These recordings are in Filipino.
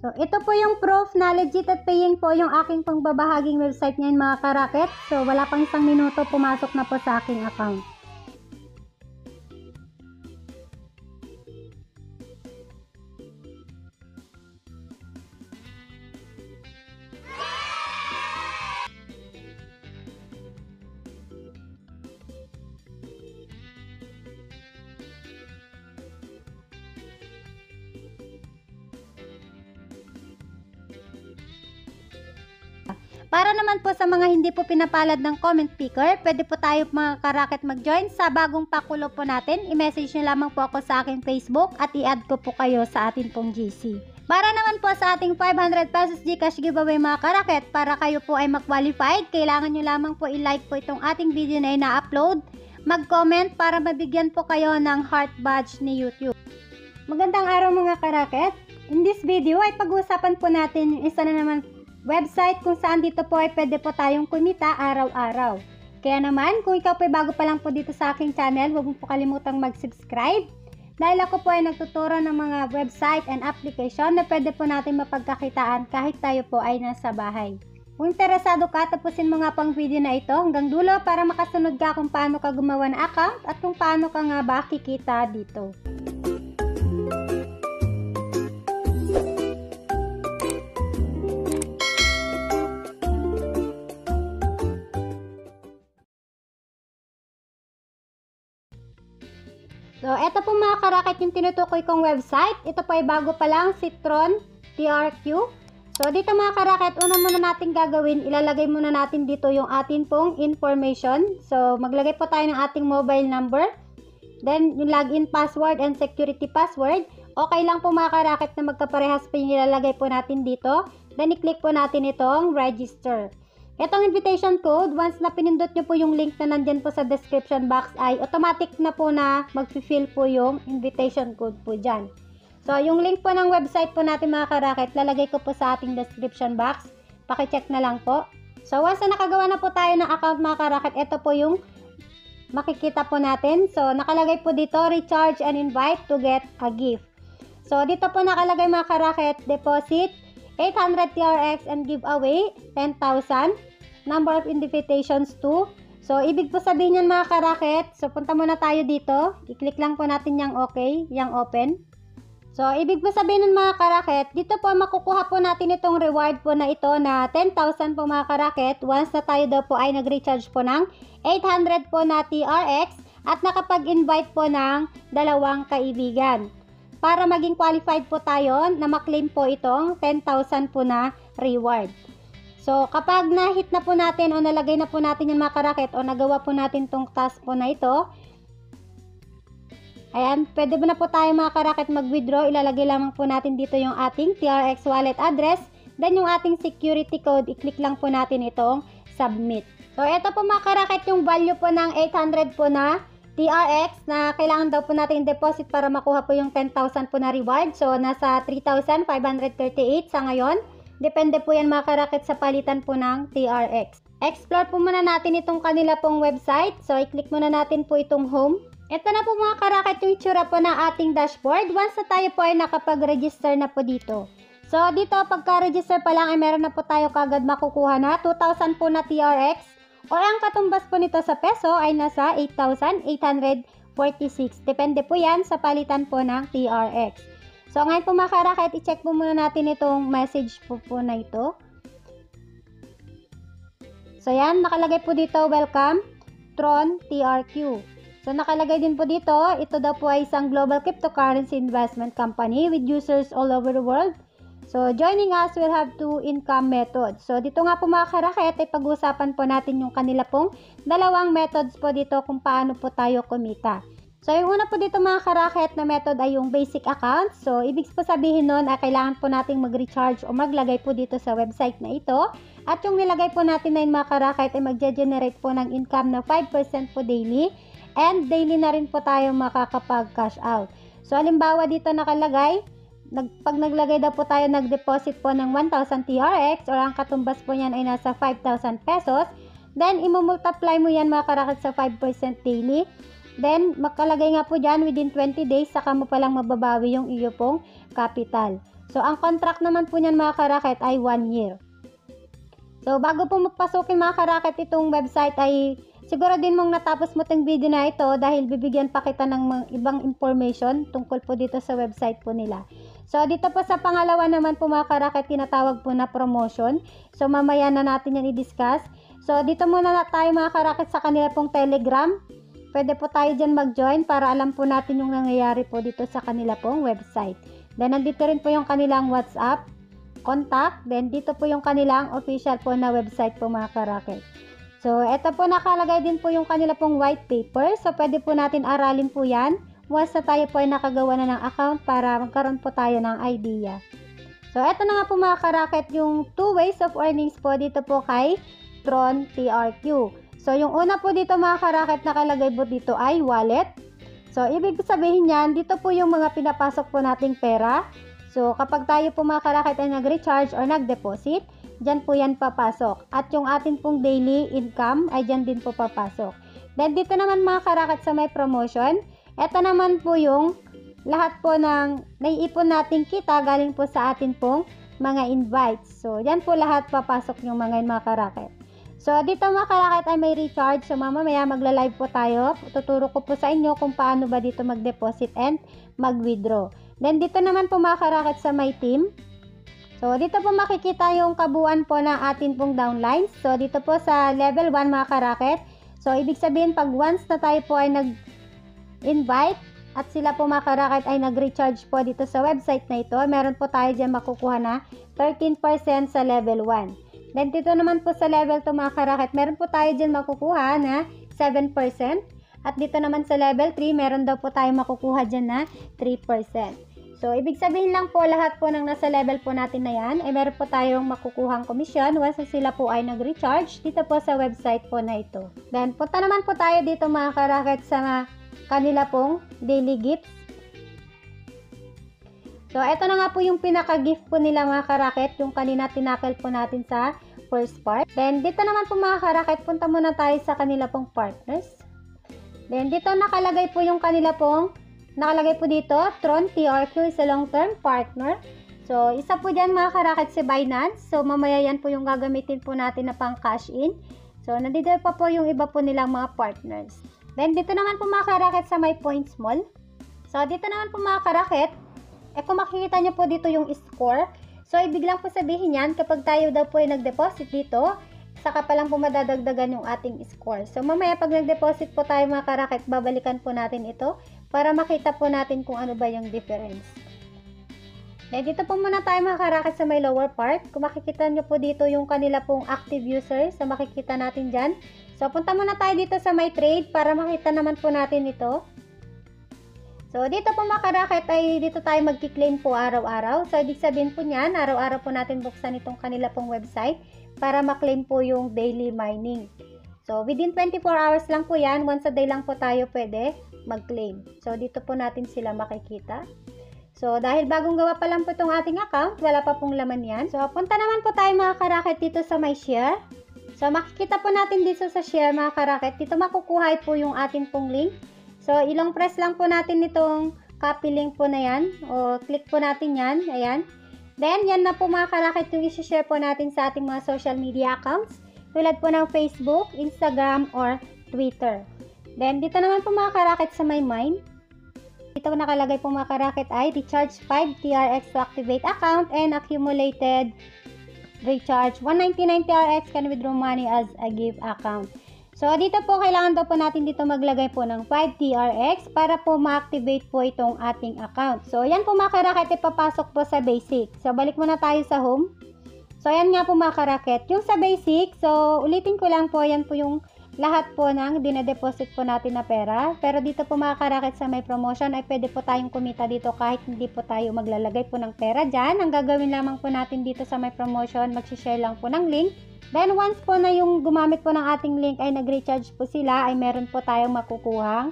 So, ito po yung proof na legit at paying po yung aking pangbabahaging website ngayon mga karaket. So, wala pang isang minuto pumasok na po sa aking account. Para naman po sa mga hindi po pinapalad ng comment picker, pwede po tayo mga karaket mag-join sa bagong pakulo po natin. I-message nyo lamang po ako sa aking Facebook at i-add ko po kayo sa atin pong GC. Para naman po sa ating 500 pesos Gcash giveaway mga karaket, para kayo po ay mag-qualified, kailangan nyo lamang po i-like po itong ating video na ina-upload, mag-comment para mabigyan po kayo ng heart badge ni YouTube. Magandang araw mga karaket! In this video ay pag-uusapan po natin yung isa na naman website kung saan dito po ay pwede po tayong kumita araw-araw. Kaya naman, kung ikaw po ay bago pa lang po dito sa aking channel, huwag mo po kalimutang mag-subscribe dahil ako po ay nagtuturo ng mga website and application na pwede po natin mapagkakitaan kahit tayo po ay nasa bahay. Kung interesado ka, tapusin mo nga pang video na ito hanggang dulo para makasunod ka kung paano ka gumawa ng account at kung paano ka nga ba kikita dito. So, eto po mga karaket yung tinutukoy kong website. Ito po ay bago pa lang, Citron TRQ. So, dito mga karaket, una muna natin gagawin, ilalagay muna natin dito yung atin pong information. So, maglagay po tayo ng ating mobile number. Then, yung login password and security password. Okay lang po mga karaket na magkaparehas po yung ilalagay po natin dito. Then, i-click po natin itong register. Itong invitation code, once na pinindot nyo po yung link na nandyan po sa description box ay automatic na po na mag-fill po yung invitation code po dyan. So, yung link po ng website po natin mga karaket, lalagay ko po sa ating description box. Pakicheck na lang po. So, once na nakagawa na po tayo ng account mga karaket, ito po yung makikita po natin. So, nakalagay po dito, recharge and invite to get a gift. So, dito po nakalagay mga karaket, deposit 800 TRX and giveaway 10,000 number of invitations to. So, ibig po sabihin yan mga karaket. So, punta muna tayo dito. I-click lang po natin yung okay, yung open. So, ibig po sabihin ng mga karaket, dito po makukuha po natin itong reward po na ito na 10,000 po mga karaket once na tayo daw po ay nag-recharge po ng 800 po na TRX at nakapag-invite po ng dalawang kaibigan. Para maging qualified po tayo na maklaim po itong 10,000 po na reward. So, kapag na-hit na po natin o nalagay na po natin yung mga karaket o nagawa po natin tong task po na ito, ayan, pwede mo na po tayo mga karaket mag-withdraw. Ilalagay lamang po natin dito yung ating TRX wallet address. Then, yung ating security code, i-click lang po natin itong submit. So, ito po mga karaket yung value po ng 800 po na TRX na kailangan daw po natin deposit para makuha po yung 10,000 po na reward. So, nasa 3,538 sa ngayon. Depende po yan mga karaket sa palitan po ng TRX. Explore po muna natin itong kanila pong website. So, i-click muna natin po itong home. Ito na po mga karaket yung itsura po ng ating dashboard. Once na tayo po ay nakapag-register na po dito. So, dito pagka-register pa lang ay meron na po tayo kagad makukuha na 2,000 po na TRX. O ang katumbas po nito sa peso ay nasa 8,846. Depende po yan sa palitan po ng TRX. So, ngayon po mga karaket, i-check po muna natin itong message po po na ito. So, yan, nakalagay po dito, welcome, Tron TRQ. So, nakalagay din po dito, ito daw po ay isang global cryptocurrency investment company with users all over the world. So, joining us will have two income methods. So, dito nga po mga karaket, ay pag-usapan po natin yung kanila pong dalawang methods po dito kung paano po tayo kumita. So, yung una po dito mga karaket na method ay yung basic account. So, ibig po sabihin nun ay kailangan po nating mag-recharge o maglagay po dito sa website na ito. At yung nilagay po natin na yung mga karaket ay magge-generate po ng income na 5% po daily. And daily na rin po tayo makakapag-cash out. So, halimbawa dito nakalagay, nag, pag naglagay daw po tayo, nag-deposit po ng 1,000 TRX or ang katumbas po niyan ay nasa 5,000 pesos. Then, imumultiply mo yan mga karaket sa 5% daily. Then, makalagay nga po dyan within 20 days, saka mo palang mababawi yung iyo pong capital. So, ang contract naman po niyan mga karaket ay 1 year. So, bago po magpasukin mga karaket itong website ay siguro din mong natapos mo itong video na ito dahil bibigyan pa kita ng mga ibang information tungkol po dito sa website po nila. So, dito po sa pangalawa naman po mga karaket, tinatawag po na promotion. So, mamaya na natin yan i-discuss. So, dito muna na tayo mga karaket sa kanila pong telegram. Pwede po tayo dyan mag-join para alam po natin yung nangyayari po dito sa kanila pong website. Then, nandito rin po yung kanilang WhatsApp, contact. Then, dito po yung kanilang official po na website po mga karaket. So, eto po nakalagay din po yung kanila pong white paper. So, pwede po natin aralin po yan once na tayo po ay nakagawa na ng account para magkaroon po tayo ng idea. So, eto na nga po mga karaket yung two ways of earnings po dito po kay Tron TRQ. So, yung una po dito mga karaket nakalagay po dito ay wallet. So, ibig sabihin yan, dito po yung mga pinapasok po nating pera. So, kapag tayo po mga karaket ay nag-recharge or nag-deposit, dyan po yan papasok. At yung atin pong daily income ay dyan din po papasok. Then, dito naman mga karaket sa may promotion, ito naman po yung lahat po ng naiipon nating kita galing po sa atin pong mga invites. So, yan po lahat papasok yung mga mga karaket. So, dito mga karaket ay may recharge. So, mamaya magla-live po tayo. Tuturo ko po sa inyo kung paano ba dito mag-deposit and mag-withdraw. Then, dito naman po mga karaket sa may team. So, dito po makikita yung kabuuan po ng atin pong downlines. So, dito po sa level 1 mga karaket. So, ibig sabihin, pag once na tayo po ay nag-invite, at sila po mga karaket ay nag-recharge po dito sa website na ito, meron po tayo dyan makukuha na 13% sa level 1. Then dito naman po sa level 2 mga karaket, meron po tayo dyan makukuha na 7%. At dito naman sa level 3, meron daw po tayo makukuha dyan na 3%. So, ibig sabihin lang po lahat po ng nasa level po natin na yan, ay meron po tayong makukuhang komisyon once sila po ay nag-recharge dito po sa website po na ito. Then, punta naman po tayo dito mga karaket sa kanila pong daily gifts. So, ito na nga po yung pinaka-gift po nila mga karaket, yung kanina tinakil po natin sa first part. Then, dito naman po mga karaket, punta muna tayo sa kanila pong partners. Then, dito nakalagay po yung kanila pong, nakalagay po dito, Tron TRQ is a long-term partner. So, isa po dyan mga karaket si Binance. So, mamaya yan po yung gagamitin po natin na pang cash in. So, nandito pa po yung iba po nilang mga partners. Then, dito naman po mga karaket sa my points mall. So, dito naman po mga karaket, eh kung makikita nyo po dito yung score, so ibig lang po sabihin yan, kapag tayo daw po ay nag-deposit dito, saka pa lang po madadagdagan yung ating score. So mamaya pag nag-deposit po tayo mga karakit, babalikan po natin ito para makita po natin kung ano ba yung difference. Then dito po muna tayo mga karakit sa may lower part. Kung makikita nyo po dito yung kanila pong active users, so makikita natin dyan. So punta muna tayo dito sa may trade para makita naman po natin ito. So, dito po mga karaket ay dito tayo magki-claim po araw-araw. So, ibig sabihin po niyan, araw-araw po natin buksan itong kanila pong website para maklaim po yung daily mining. So, within 24 hours lang po yan. Once a day lang po tayo pwede mag-claim. So, dito po natin sila makikita. So, dahil bagong gawa pa lang po itong ating account, wala pa pong laman yan. So, punta naman po tayo mga karaket dito sa my share. So, makikita po natin dito sa share mga karaket. Dito makukuha po yung ating pong link. So, ilong press lang po natin itong copy link po na yan. O, click po natin yan. Ayan. Then, yan na po mga kalakit yung isi-share po natin sa ating mga social media accounts. Tulad po ng Facebook, Instagram, or Twitter. Then, dito naman po mga karakit sa my mind. Dito nakalagay po mga karakit ay recharge 5 TRX to activate account and accumulated recharge 199 TRX can withdraw money as a give account. So, dito po, kailangan daw po natin dito maglagay po ng 5 TRX para po ma-activate po itong ating account. So, yan po mga karaket, ipapasok po sa basic. So, balik muna tayo sa home. So, yan nga po mga karaket. Yung sa basic, so, ulitin ko lang po, yan po yung lahat po ng dinedeposit po natin na pera. Pero dito po mga karaket sa may promotion ay pwede po tayong kumita dito kahit hindi po tayo maglalagay po ng pera dyan. Ang gagawin lamang po natin dito sa may promotion, mag-share lang po ng link Then, once po na yung gumamit po ng ating link ay nag-recharge po sila, ay meron po tayong makukuhang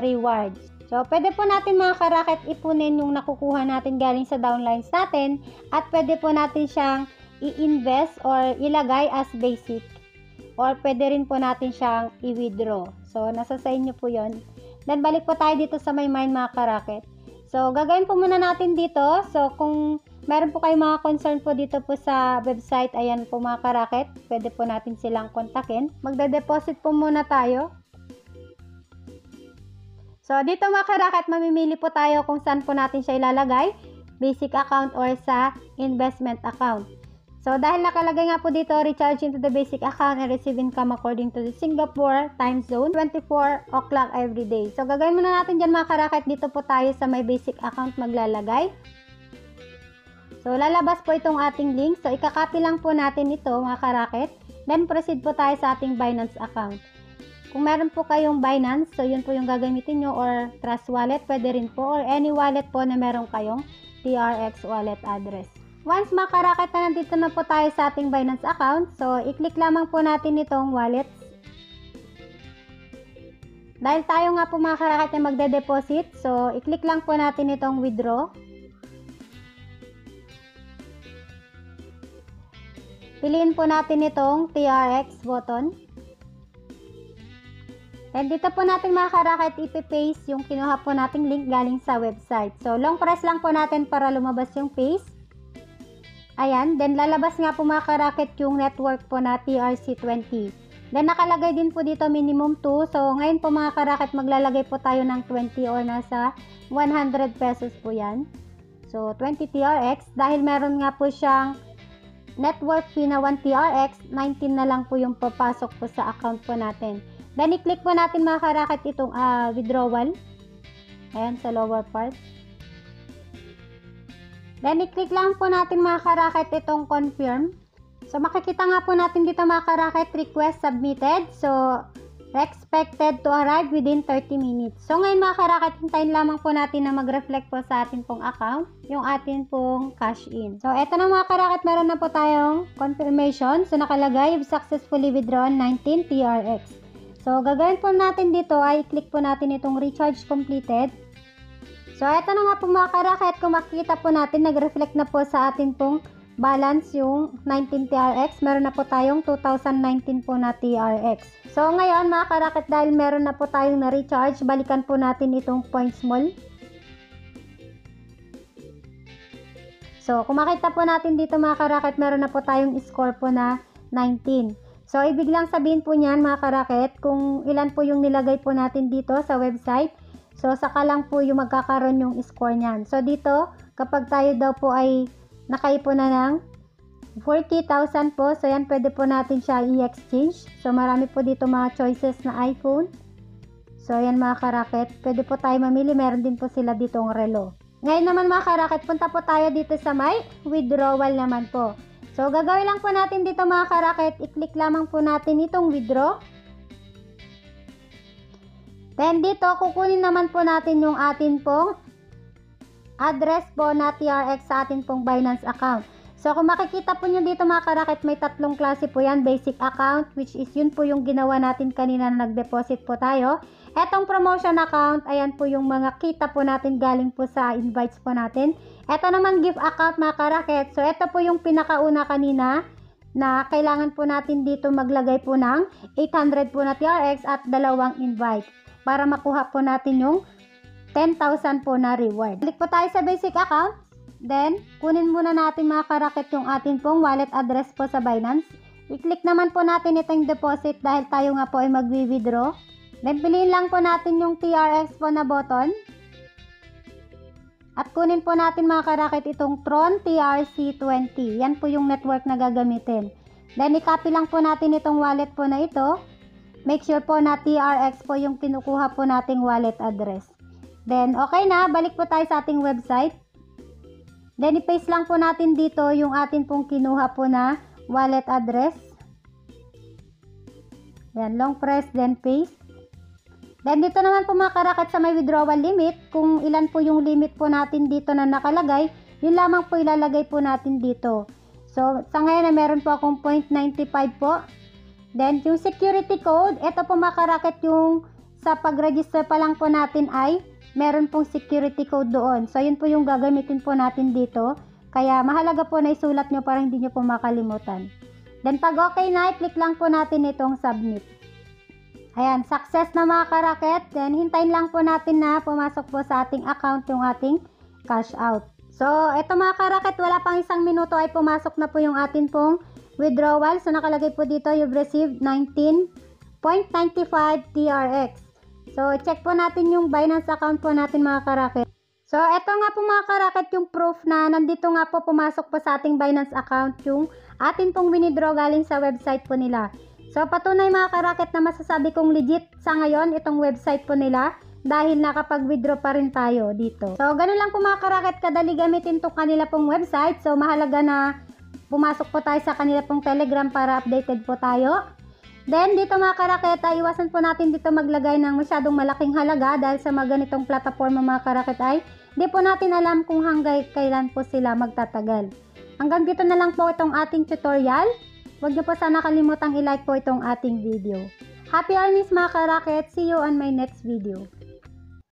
rewards. So, pwede po natin mga karaket ipunin yung nakukuha natin galing sa downlines natin at pwede po natin siyang i-invest or ilagay as basic. Or pwede rin po natin siyang i-withdraw. So, nasa sa inyo po yon. Then, balik po tayo dito sa may mind mga karaket. So, gagawin po muna natin dito. So, kung meron po kayong mga concern po dito po sa website, ayan po mga karaket, pwede po natin silang kontakin. Magde-deposit po muna tayo. So, dito mga karaket, mamimili po tayo kung saan po natin siya ilalagay, basic account or sa investment account. So, dahil nakalagay nga po dito, recharge into the basic account and receive income according to the Singapore time zone, 24 o'clock every day. So, gagawin muna natin dyan mga karaket, dito po tayo sa may basic account maglalagay. So, lalabas po itong ating link. So, ikakopy lang po natin ito mga karaket. Then, proceed po tayo sa ating Binance account. Kung meron po kayong Binance, so yun po yung gagamitin nyo or Trust Wallet, pwede rin po or any wallet po na meron kayong TRX wallet address. Once makaraket na nandito na po tayo sa ating Binance account, so i-click lamang po natin itong wallets. Dahil tayo nga po mga karaket na magde-deposit, so i-click lang po natin itong withdraw. Piliin po natin itong TRX button. And dito po natin mga karaket ipipaste yung kinuha po nating link galing sa website. So long press lang po natin para lumabas yung paste. Ayan, then lalabas nga po mga karaket yung network po na TRC20. Then nakalagay din po dito minimum 2. So ngayon po mga karaket maglalagay po tayo ng 20 or nasa 100 pesos po yan. So 20 TRX dahil meron nga po siyang network fee na 1 TRX, 19 na lang po yung papasok po sa account po natin. Then i-click po natin mga karaket itong uh, withdrawal. Ayan sa lower part. Then, i-click lang po natin mga karaket itong confirm. So, makikita nga po natin dito mga karaket request submitted. So, expected to arrive within 30 minutes. So, ngayon mga karaket, hintayin lamang po natin na mag-reflect po sa atin pong account, yung atin pong cash in. So, eto na mga karaket, meron na po tayong confirmation. So, nakalagay, you've successfully withdrawn 19 TRX. So, gagawin po natin dito ay click po natin itong recharge completed. So, eto na nga po mga karaket, kung makikita po natin, nag-reflect na po sa atin pong balance yung 19 TRX. Meron na po tayong 2019 po na TRX. So, ngayon mga karaket, dahil meron na po tayong na-recharge, balikan po natin itong points mall. So, kung po natin dito mga karaket, meron na po tayong score po na 19. So, ibig lang sabihin po niyan mga karaket, kung ilan po yung nilagay po natin dito sa website, So, saka lang po yung magkakaroon yung score niyan. So, dito, kapag tayo daw po ay nakaipon na ng 40,000 po, so yan, pwede po natin siya i-exchange. So, marami po dito mga choices na iPhone. So, yan mga karaket. Pwede po tayo mamili. Meron din po sila dito ang relo. Ngayon naman mga karaket, punta po tayo dito sa may withdrawal naman po. So, gagawin lang po natin dito mga karaket. I-click lamang po natin itong withdraw. Then dito, kukunin naman po natin yung atin pong address po na TRX sa atin pong Binance account. So, kung makikita po nyo dito mga karaket, may tatlong klase po yan. Basic account, which is yun po yung ginawa natin kanina na nag-deposit po tayo. Etong promotion account, ayan po yung mga kita po natin galing po sa invites po natin. Eto naman gift account mga karaket. So, eto po yung pinakauna kanina na kailangan po natin dito maglagay po ng 800 po na TRX at dalawang invite para makuha po natin yung 10,000 po na reward. Balik po tayo sa basic account. Then, kunin muna natin mga karakit yung atin pong wallet address po sa Binance. I-click naman po natin itong deposit dahil tayo nga po ay mag-withdraw. Then, piliin lang po natin yung TRX po na button. At kunin po natin mga karakit itong Tron TRC20. Yan po yung network na gagamitin. Then, i-copy lang po natin itong wallet po na ito. Make sure po na TRX po yung kinukuha po nating wallet address. Then, okay na. Balik po tayo sa ating website. Then, i-paste lang po natin dito yung atin pong kinuha po na wallet address. Yan, long press, then paste. Then, dito naman po mga karakat sa may withdrawal limit. Kung ilan po yung limit po natin dito na nakalagay, yun lamang po ilalagay po natin dito. So, sa ngayon na meron po akong 0.95 po. Then, yung security code, ito po makaraket yung sa pag-register pa lang po natin ay meron pong security code doon. So, yun po yung gagamitin po natin dito. Kaya, mahalaga po na isulat nyo para hindi nyo po makalimutan. Then, pag okay na, i-click lang po natin itong submit. Ayan, success na mga karaket. Then, hintayin lang po natin na pumasok po sa ating account yung ating cash out. So, eto mga karaket, wala pang isang minuto ay pumasok na po yung atin pong withdrawal. So, nakalagay po dito, you've received 19.95 TRX. So, check po natin yung Binance account po natin mga karaket. So, eto nga po mga karaket yung proof na nandito nga po pumasok po sa ating Binance account yung atin pong winidraw galing sa website po nila. So, patunay mga karaket na masasabi kong legit sa ngayon itong website po nila dahil nakapag-withdraw pa rin tayo dito. So, ganun lang po mga karaket, kadali gamitin itong kanila pong website. So, mahalaga na pumasok po tayo sa kanila pong telegram para updated po tayo. Then, dito mga karaket, ay iwasan po natin dito maglagay ng masyadong malaking halaga dahil sa mga ganitong platform mga karaket ay di po natin alam kung hanggang kailan po sila magtatagal. Hanggang dito na lang po itong ating tutorial. Huwag niyo po sana kalimutang i-like po itong ating video. Happy earnings mga karaket! See you on my next video.